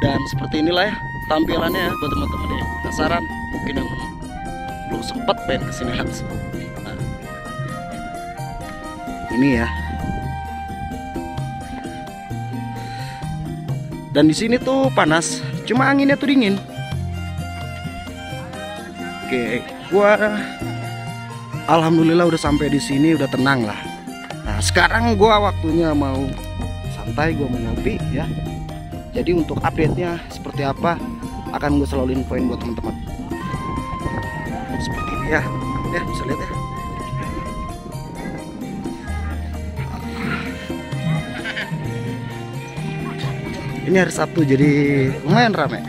dan seperti inilah ya tampilannya ya buat teman-teman yang penasaran. Mungkin yang belum sempat pengen ke sini langsung nah, ini ya. Dan di sini tuh panas cuma anginnya tuh dingin. Oke gua alhamdulillah udah sampai di sini udah tenang lah. Nah sekarang gua waktunya mau santai gua mau ngopi ya jadi untuk update nya seperti apa akan gue selalu infoin buat teman-teman. Seperti ini ya. Ya bisa lihat ya. Ini hari Sabtu jadi lumayan rame